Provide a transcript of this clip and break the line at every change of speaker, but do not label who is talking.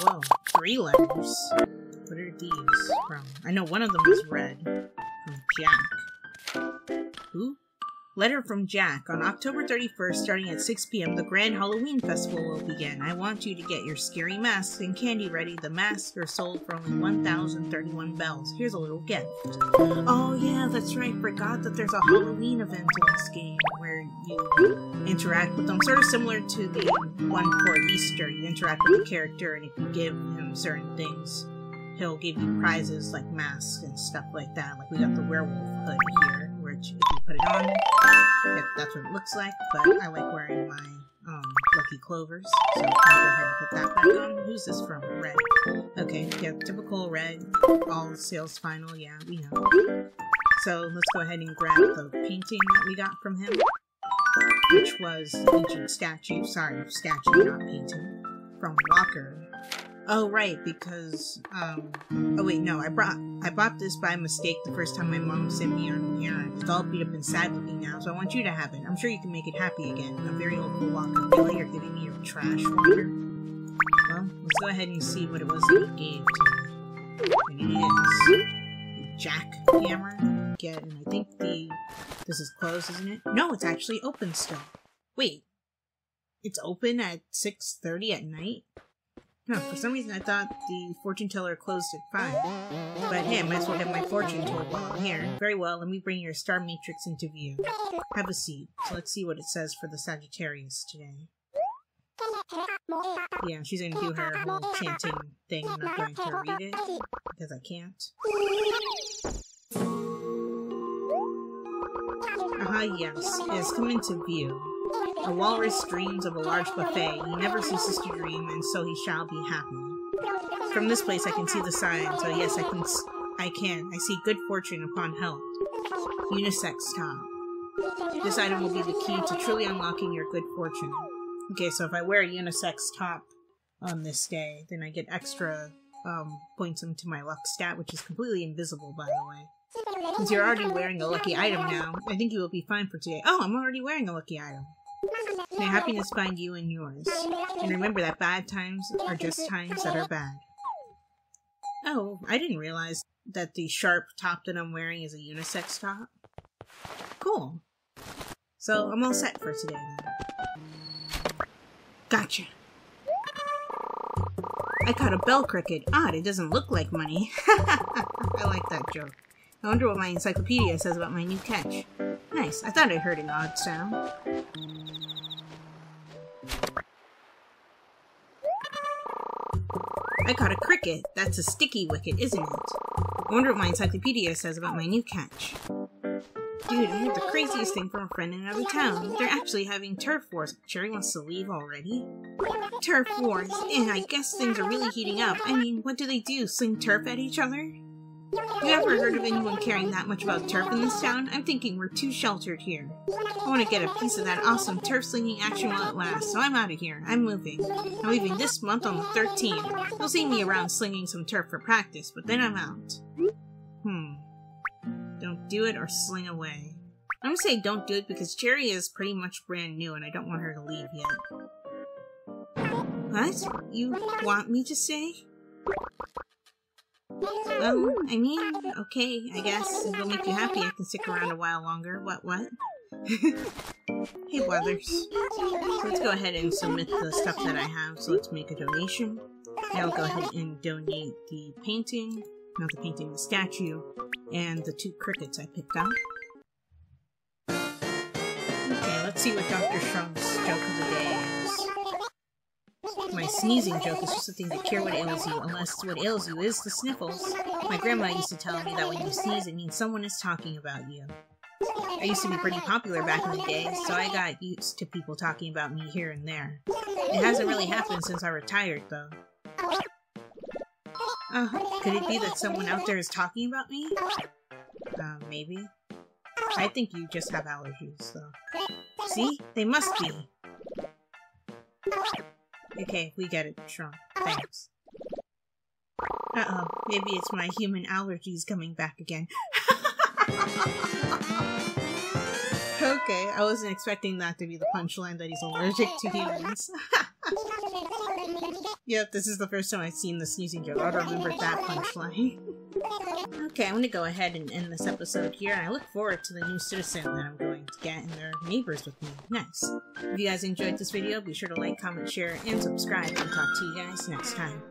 Whoa, three letters. What are these from? I know one of them is red. From Jack. Who? Letter from Jack. On October 31st, starting at 6 p.m., the Grand Halloween Festival will begin. I want you to get your scary masks and candy ready. The masks are sold for only 1,031 bells. Here's a little gift. Oh, yeah, that's right. Forgot that there's a Halloween event in this game where you interact with them. Sort of similar to the one for Easter. You interact with the character, and if you give him certain things, he'll give you prizes like masks and stuff like that. Like we got the werewolf hood here, which if you put it on, that's what it looks like. But I like wearing my um, lucky clovers, so I'll go ahead and put that back on. Who's this from? Redd. Okay, yeah, typical Redd. All sales final. Yeah, we know. So let's go ahead and grab the painting that we got from him, which was ancient statue. Sorry, statue, not painting. From Walker. Oh right, because um oh wait, no, I brought I bought this by mistake the first time my mom sent me on an errand. It's all beat up and sad looking now, so I want you to have it. I'm sure you can make it happy again. A very old Walker. Really, you're giving me your trash Walker? Well, let's go ahead and see what it was that he gave to me. It is jackhammer. Get and I think the this is closed, isn't it? No, it's actually open still. Wait. It's open at 6.30 at night? No, for some reason I thought the fortune teller closed at 5. But hey, I might as well get my fortune told while I'm here. Very well, let me bring your star matrix into view. Have a seat. So let's see what it says for the Sagittarius today. Yeah, she's gonna do her whole chanting thing. I'm not going to read it because I can't. Ah, yes, it has come into view. A walrus dreams of a large buffet. He never ceases to dream, and so he shall be happy. From this place I can see the sign, so yes, I can. I can. I see good fortune upon health. Unisex top. This item will be the key to truly unlocking your good fortune. Okay, so if I wear a unisex top on this day, then I get extra um, points into my luck stat, which is completely invisible, by the way. Since you're already wearing a lucky item now, I think you will be fine for today. Oh, I'm already wearing a lucky item. May happiness find you and yours. And remember that bad times are just times that are bad. Oh, I didn't realize that the sharp top that I'm wearing is a unisex top. Cool. So I'm all set for today. Gotcha. I caught a bell cricket. Odd, it doesn't look like money. I like that joke. I wonder what my encyclopedia says about my new catch. Nice. I thought I heard an odd sound. I caught a cricket. That's a sticky wicket, isn't it? I wonder what my encyclopedia says about my new catch. Dude, I heard the craziest thing from a friend in another town. They're actually having turf wars. Cherry wants to leave already? Turf wars, and I guess things are really heating up. I mean, what do they do? Sling turf at each other? You ever heard of anyone caring that much about turf in this town? I'm thinking we're too sheltered here. I want to get a piece of that awesome turf slinging action while it lasts, so I'm out of here. I'm moving. I'm leaving this month on the 13th. You'll see me around slinging some turf for practice, but then I'm out. Hmm. Don't do it or sling away. I'm gonna say don't do it because Cherry is pretty much brand new and I don't want her to leave yet. What? You want me to stay? Well, I mean, okay, I guess. If it'll make you happy, I can stick around a while longer. What, what? hey, Blathers. So let's go ahead and submit the stuff that I have. So let's make a donation. I'll go ahead and donate the painting, not the painting, the statue, and the two crickets I picked up. Okay, let's see what Dr. Shrunk's joke of the day. My sneezing joke is just a thing to cure what ails you, unless what ails you is the sniffles. My grandma used to tell me that when you sneeze, it means someone is talking about you. I used to be pretty popular back in the day, so I got used to people talking about me here and there. It hasn't really happened since I retired, though. Uh, could it be that someone out there is talking about me? Uh, maybe. I think you just have allergies, though. See? They must be. Okay, we get it, Shrunk. Thanks. Uh-oh, maybe it's my human allergies coming back again. okay, I wasn't expecting that to be the punchline that he's allergic to humans. Yep, this is the first time I've seen the sneezing joke. I'll remember that punchline. okay, I'm gonna go ahead and end this episode here, and I look forward to the new citizen that I'm going to get and their neighbors with me. Nice. If you guys enjoyed this video, be sure to like, comment, share, and subscribe, and talk to you guys next time.